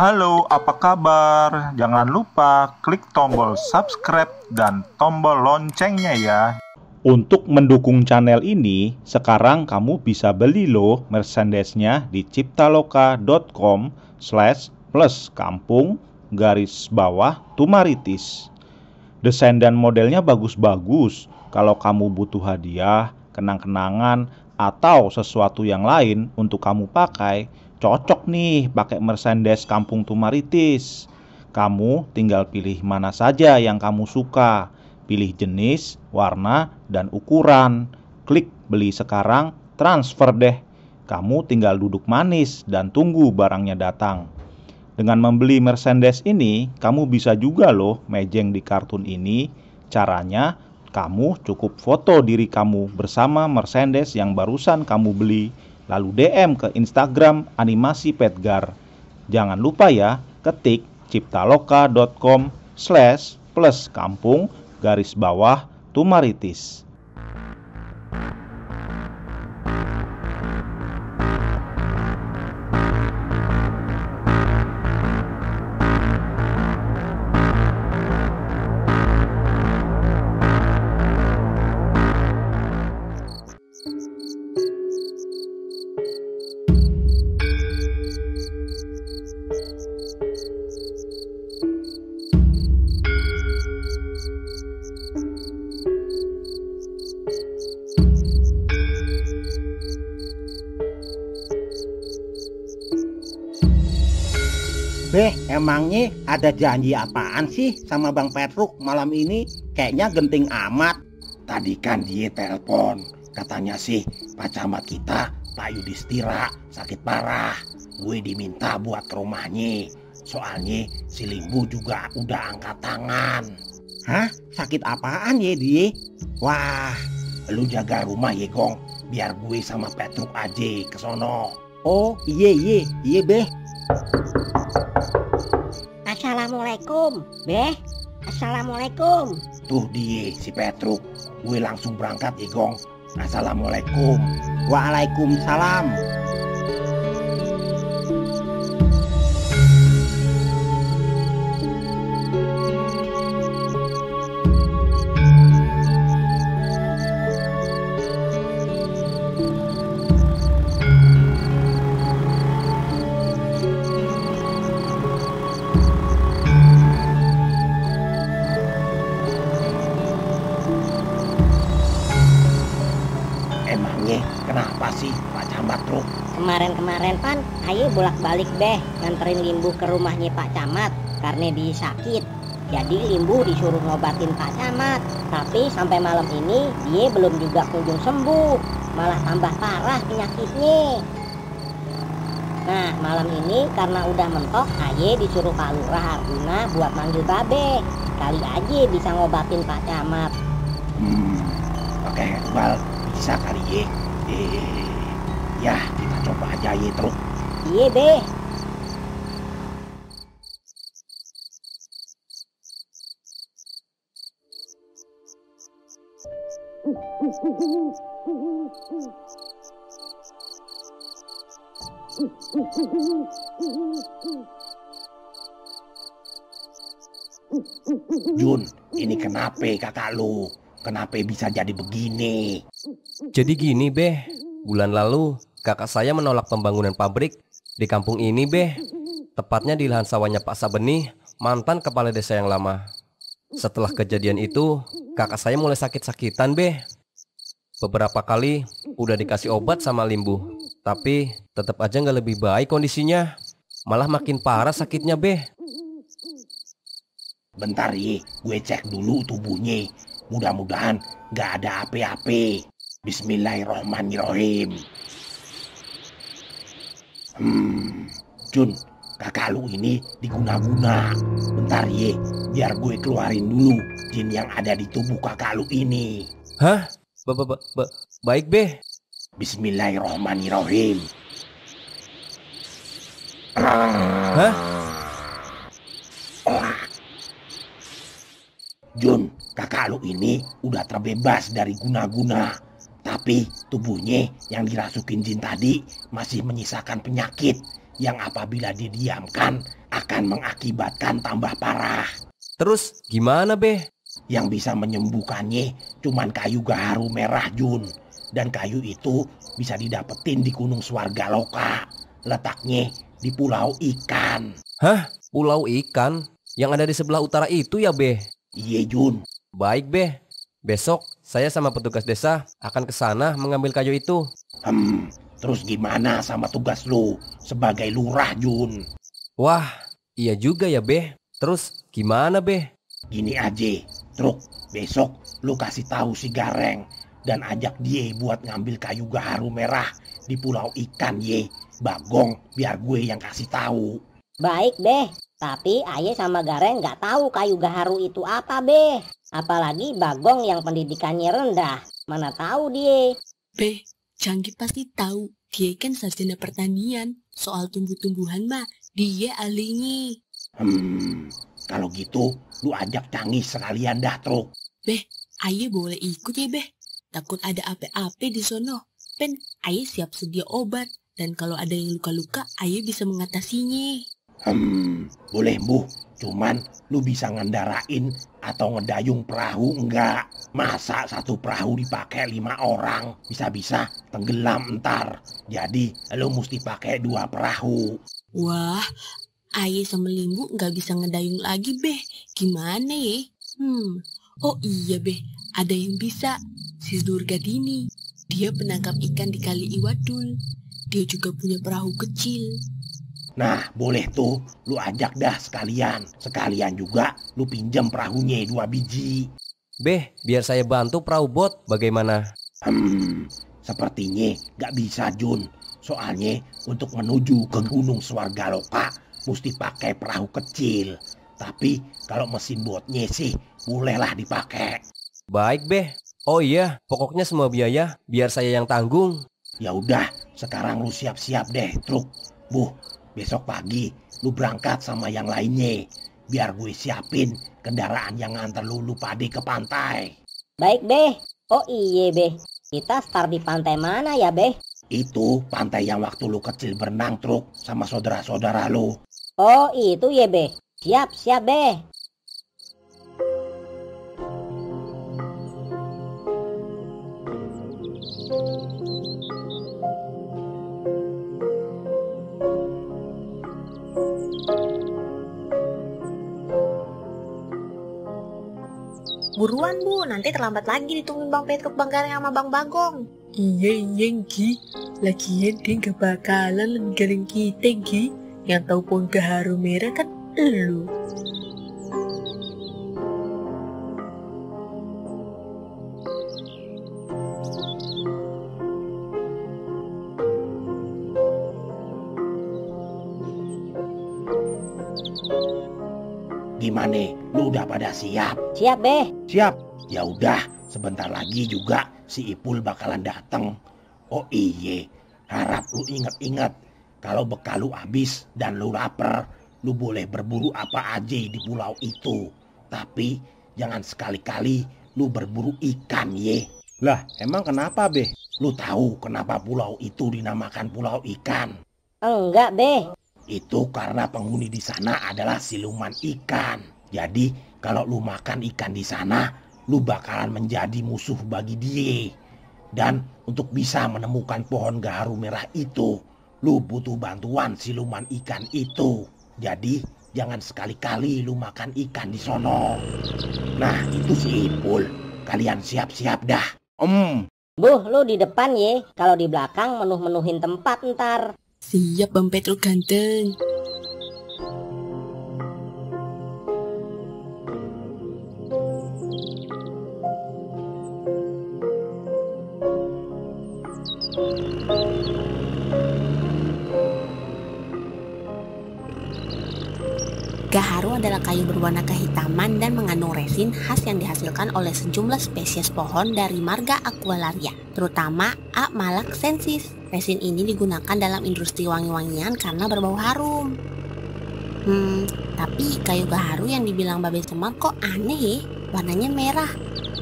Halo, apa kabar? Jangan lupa klik tombol subscribe dan tombol loncengnya ya. Untuk mendukung channel ini, sekarang kamu bisa beli loh merchandise-nya di ciptaloka.com slash plus kampung garis bawah tumaritis. Desain dan modelnya bagus-bagus. Kalau kamu butuh hadiah, kenang-kenangan, atau sesuatu yang lain untuk kamu pakai, cocok nih pakai merchandise Kampung Tumaritis. Kamu tinggal pilih mana saja yang kamu suka. Pilih jenis, warna, dan ukuran. Klik beli sekarang, transfer deh. Kamu tinggal duduk manis dan tunggu barangnya datang. Dengan membeli merchandise ini, kamu bisa juga loh mejeng di kartun ini. Caranya, kamu cukup foto diri kamu bersama merchandise yang barusan kamu beli lalu DM ke Instagram animasi Petgar. Jangan lupa ya, ketik ciptaloka.com plus kampung garis bawah tumaritis. Emangnya ada janji apaan sih sama Bang Petruk malam ini? Kayaknya genting amat. Tadi kan dia telepon, katanya sih Pak Camat kita, Pak Yudhistira, sakit parah. Gue diminta buat ke rumahnya. Soalnya si Limbu juga udah angkat tangan. Hah? Sakit apaan ya dia? Wah, lu jaga rumah ya Gong, biar gue sama Petruk aja ke sono. Oh, iya iya, iya beh. Assalamualaikum, Beh. Assalamualaikum. Tuh dia si Petruk, gue langsung berangkat ya Gong. Assalamualaikum. Waalaikumsalam. Bolak-balik Beh nganterin Limbu ke rumahnya Pak Camat karena dia sakit. Jadi Limbu disuruh ngobatin Pak Camat. Tapi sampai malam ini dia belum juga kunjung sembuh. Malah tambah parah penyakitnya. Nah, malam ini karena udah mentok, aye disuruh Pak Lurah Arjuna buat manggil Babe. Kali aja bisa ngobatin Pak Camat. Hmm, pakai herbal bisa kali ye. Eh, ya kita coba aja ye Truk. Iya. Jun, ini kenapa kakak lu? Kenapa bisa jadi begini? Jadi gini beh, bulan lalu kakak saya menolak pembangunan pabrik di kampung ini beh. Tepatnya di lahan sawahnya Pak Sabeni, mantan kepala desa yang lama. Setelah kejadian itu, kakak saya mulai sakit-sakitan beh. Beberapa kali udah dikasih obat sama limbu, tapi tetap aja nggak lebih baik kondisinya. Malah makin parah sakitnya beh. Bentar ye, gue cek dulu tubuhnya. Mudah-mudahan gak ada apa-apa. Bismillahirrohmanirrohim. Hmm, Jun, kakak lu ini diguna-guna. Bentar ye, biar gue keluarin dulu jin yang ada di tubuh kakak lu ini. Hah? Ba -ba -ba -ba baik beh. Bismillahirrohmanirrohim. Hah? Jun, kakak lu ini udah terbebas dari guna-guna. Tapi tubuhnya yang dirasukin jin tadi masih menyisakan penyakit yang apabila didiamkan akan mengakibatkan tambah parah. Terus gimana beh? Yang bisa menyembuhkannya cuman kayu gaharu merah Jun. Dan kayu itu bisa didapetin di Gunung Swarga Loka. Letaknya di Pulau Ikan. Hah? Pulau ikan? Yang ada di sebelah utara itu ya beh? Iya Jun. Baik beh. Besok saya sama petugas desa akan ke sana mengambil kayu itu. Hmm, terus gimana sama tugas lu sebagai lurah Jun? Wah, iya juga ya beh. Terus gimana beh? Gini aja, truk besok lu kasih tahu si Gareng dan ajak dia buat ngambil kayu gaharu merah di Pulau Ikan ye. Bagong biar gue yang kasih tahu. Baik beh, tapi Aye sama Gareng nggak tahu kayu gaharu itu apa beh. Apalagi Bagong yang pendidikannya rendah. Mana tahu dia. Beh, Canggih pasti tahu. Dia kan sarjana pertanian. Soal tumbuh-tumbuhan mah, dia ahlinya. Hmm, kalau gitu lu ajak Canggih sekalian dah truk. Aye boleh ikut ya, Beh. Takut ada apa-apa di sono. Pen, Aye siap sedia obat. Dan kalau ada yang luka-luka, Aye bisa mengatasinya. Hmm, boleh bu. Cuman lu bisa ngendarain atau ngedayung perahu enggak? Masa satu perahu dipakai lima orang? Bisa-bisa tenggelam ntar. Jadi lu mesti pakai dua perahu. Wah, Aye sama Limbu nggak bisa ngedayung lagi, Beh. Gimana ya? Hmm, oh iya, Beh. Ada yang bisa. Si Durgadini. Dia penangkap ikan di Kali Iwadul. Dia juga punya perahu kecil. Nah, boleh tuh lu ajak dah sekalian. Sekalian juga lu pinjam perahunya dua biji. Beh, biar saya bantu perahu bot bagaimana? Hmm, sepertinya gak bisa Jun. Soalnya untuk menuju ke Gunung Swargaloka mesti pakai perahu kecil. Tapi kalau mesin botnya sih bolehlah dipakai. Baik beh. Oh iya, pokoknya semua biaya biar saya yang tanggung. Ya udah, sekarang lu siap-siap deh, truk. Bu, besok pagi lu berangkat sama yang lainnya. Biar gue siapin kendaraan yang nganter lu, lu pade ke pantai. Baik beh. Oh iya beh. Kita start di pantai mana ya beh? Itu pantai yang waktu lu kecil berenang truk sama saudara-saudara lu. Oh itu ya beh. Siap siap beh. Buruan bu, nanti terlambat lagi ditungguin Bang Petruk, Bang Gareng sama Bang Bagong. Iya, iya, Gi. Lagian dia nggak bakalan ninggalin kita, Gi. Yang tahu pohon gaharu merah kan elu. Gimana? Lu udah pada siap? Siap beh. Siap. Ya udah, sebentar lagi juga si Ipul bakalan datang. Oh iye, harap lu inget-inget kalau bekal lu habis dan lu lapar, lu boleh berburu apa aja di pulau itu. Tapi jangan sekali-kali lu berburu ikan ye. Lah, emang kenapa, Beh? Lu tahu kenapa pulau itu dinamakan pulau ikan? Enggak beh. Itu karena penghuni di sana adalah siluman ikan. Jadi kalau lu makan ikan di sana, lu bakalan menjadi musuh bagi dia. Dan untuk bisa menemukan pohon gaharu merah itu, lu butuh bantuan siluman ikan itu. Jadi jangan sekali-kali lu makan ikan di sono. Nah itu si Ipul, kalian siap-siap dah. Om, Buh lu di depan ye. Kalau di belakang menuh-menuhin tempat ntar. Siap, Bang Petruk ganteng. Gaharu adalah kayu berwarna kehitaman dan mengandung resin khas yang dihasilkan oleh sejumlah spesies pohon dari marga Aqualaria, terutama A. malaxensis. Resin ini digunakan dalam industri wangi-wangian karena berbau harum. Hmm, tapi kayu gaharu yang dibilang Babe Semar kok aneh ya? Warnanya merah.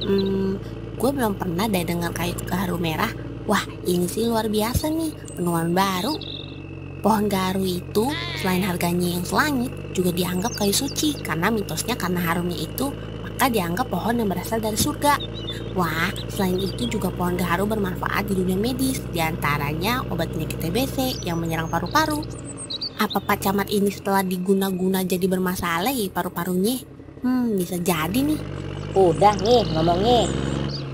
Hmm, gue belum pernah deh dengar kayu gaharu merah. Wah, ini sih luar biasa nih, penemuan baru. Pohon gaharu itu selain harganya yang selangit juga dianggap kayu suci karena mitosnya karena harumnya itu maka dianggap pohon yang berasal dari surga. Wah, selain itu juga pohon gaharu bermanfaat di dunia medis, di antaranya obat penyakit TBC yang menyerang paru-paru. Apa Pak Camat ini setelah diguna-guna jadi bermasalah ya paru-parunya? Hmm, bisa jadi nih. Udah nih ngomongnya.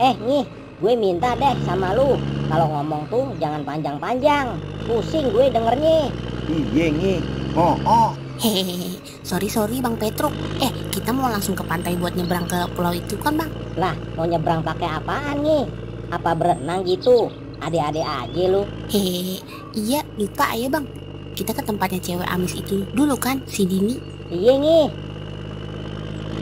Eh nih, gue minta deh sama lu. Kalau ngomong tuh jangan panjang-panjang. Pusing gue dengernya. Iya nih. Oh, oh. Hehehe, sorry sorry Bang Petruk. Eh, kita mau langsung ke pantai buat nyebrang ke pulau itu kan Bang? Lah, mau nyebrang pakai apaan nih? Apa berenang gitu? Adik-adik aja lu. Hehehe, iya lupa ya Bang. Kita ke tempatnya cewek amis itu dulu kan, si Dini. Iya nih.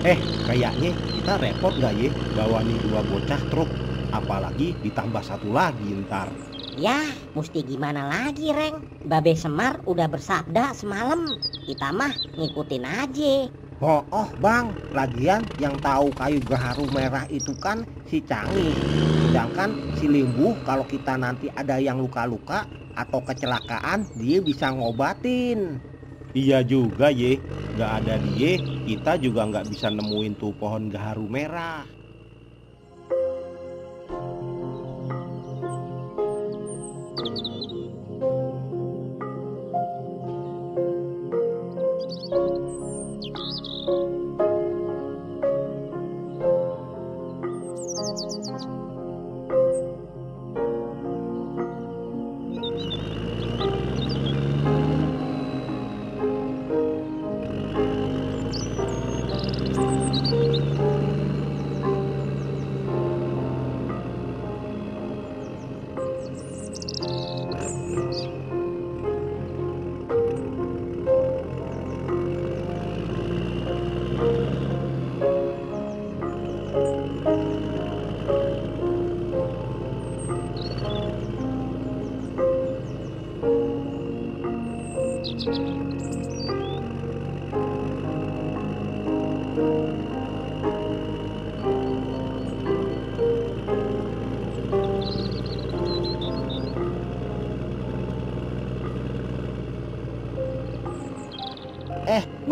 Eh, kayaknya kita repot gak ya bawa nih dua bocah truk? Apalagi ditambah satu lagi ntar. Ya, mesti gimana lagi, Reng? Babe Semar udah bersabda semalam. Kita mah ngikutin aja. Oh, oh bang, lagian yang tahu kayu gaharu merah itu kan si Canggih. Sedangkan si Limbu kalau kita nanti ada yang luka-luka atau kecelakaan dia bisa ngobatin. Iya juga ye, nggak ada dia kita juga nggak bisa nemuin tuh pohon gaharu merah.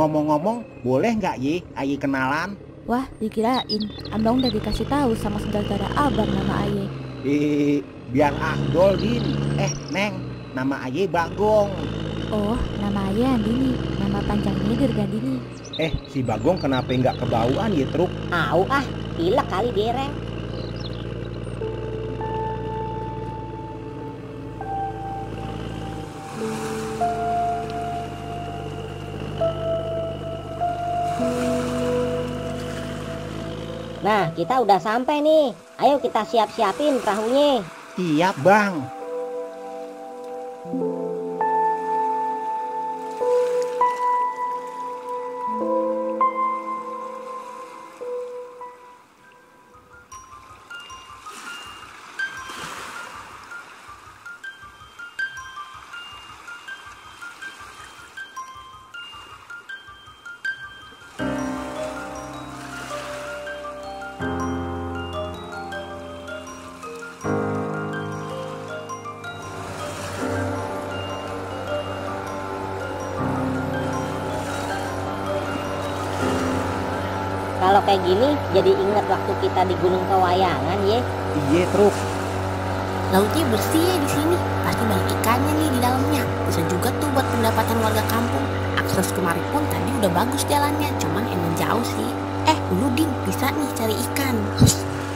Ngomong-ngomong, boleh nggak ye Ayi kenalan? Wah, dikirain Abang udah dikasih tahu sama saudara abang nama Aye. Eh, biar Ahdol din. Eh, Neng, nama Ayi Bagong. Oh, nama Aye Andini. Nama panjangnya Dirgandini. Eh, si Bagong kenapa nggak kebauan ya truk? Au ah, pilek kali dia, kita udah sampai nih. Ayo kita siap-siapin perahunya. Iya, Bang. Kalau kayak gini jadi inget waktu kita di Gunung Kawayangan ya. Iya, truk. Lautnya bersih ya di sini. Pasti banyak ikannya nih di dalamnya. Bisa juga tuh buat pendapatan warga kampung. Akses kemari pun tadi udah bagus jalannya, cuman emang jauh sih. Eh, lu Ding, bisa nih cari ikan.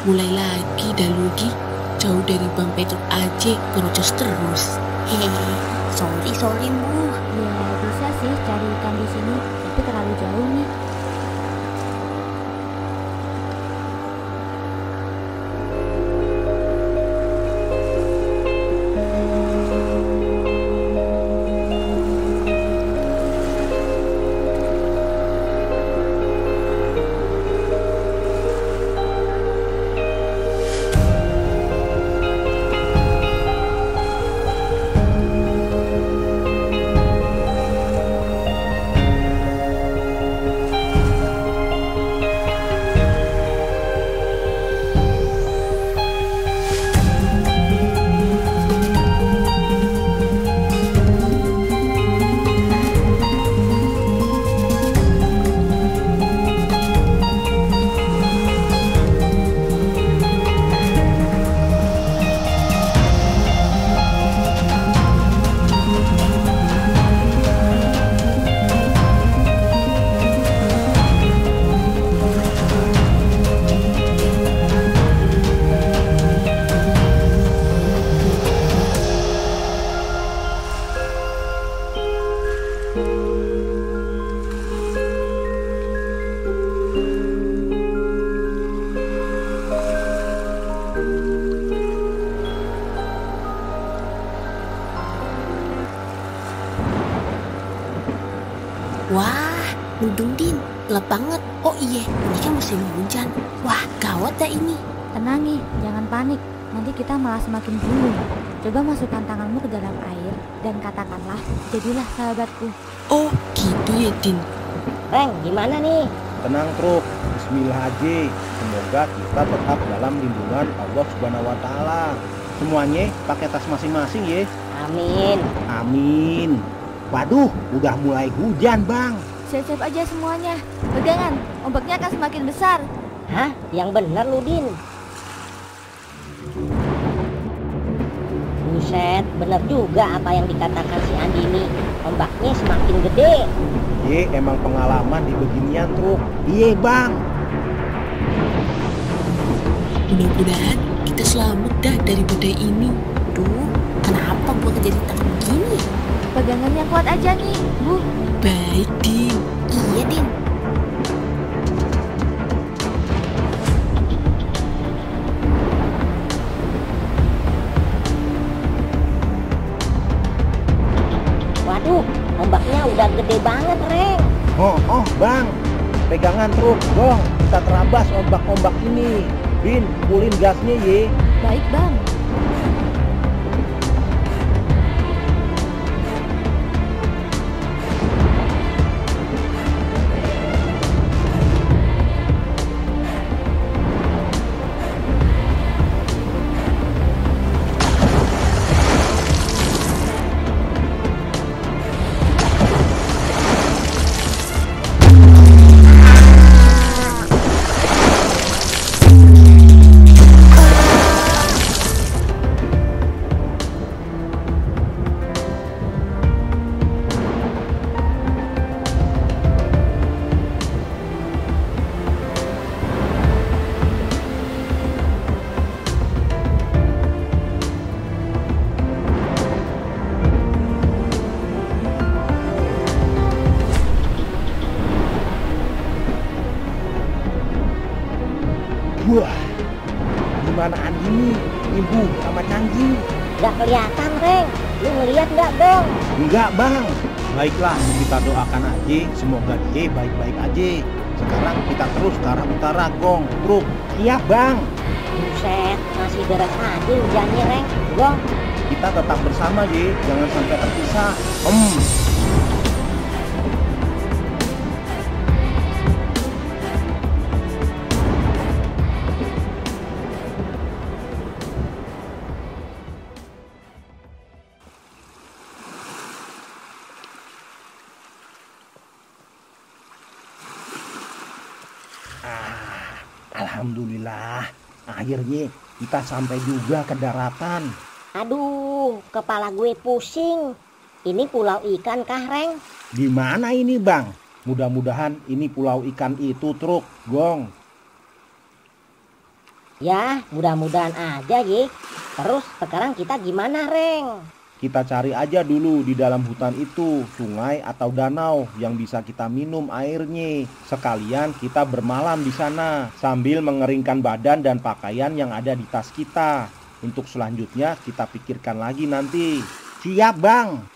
Mulai lagi dah Lugi. Jauh dari Bang Petruk aja, gerocos terus. Hehehe, sorry sorry bu. Ya, bisa sih cari ikan di sini, gawat dah ini. Tenangi, jangan panik. Nanti kita malah semakin bingung. Coba masukkan tanganmu ke dalam air dan katakanlah, jadilah sahabatku. Oh, gitu ya, Din. Reng, gimana nih? Tenang truk, Bismillah aja. Semoga kita tetap dalam lindungan Allah Subhanahu Wa Taala. Semuanya pakai tas masing-masing ya. Amin. Amin. Waduh, udah mulai hujan bang. Siap-siap aja semuanya. Pegangan, ombaknya akan semakin besar. Hah? Yang bener lu, Din. Buset, bener juga apa yang dikatakan si Andini. Ombaknya semakin gede. Ye, emang pengalaman di beginian truk. Iya bang. Mudah-mudahan kita selamat dah dari badai ini. Duh, kenapa gua jadi takut begini? Pegangan yang kuat aja nih, Bu. Baik, Din. Iya, Din. Gede banget, Reng. Oh, oh bang. Pegangan truk, gong. Kita terabas ombak-ombak ini. Bin, pulin gasnya ye. Baik, Bang. Bang. Baiklah, kita doakan aja. Semoga dia baik-baik aja. Sekarang kita terus ke arah utara, Gong. Truk, siap bang. Buset, masih deras aja hujannya, Reng. Gong, Kita tetap bersama, Ye. Jangan sampai terpisah. Om. Akhirnya kita sampai juga ke daratan. aduh, kepala gue pusing. Ini pulau ikan kah, Reng? Di mana ini bang? Mudah-mudahan ini pulau ikan itu truk, gong. Ya, mudah-mudahan aja, Ye. Terus sekarang kita gimana, Reng? Kita cari aja dulu di dalam hutan itu sungai atau danau yang bisa kita minum airnya. Sekalian kita bermalam di sana sambil mengeringkan badan dan pakaian yang ada di tas kita. Untuk selanjutnya kita pikirkan lagi nanti. Siap bang.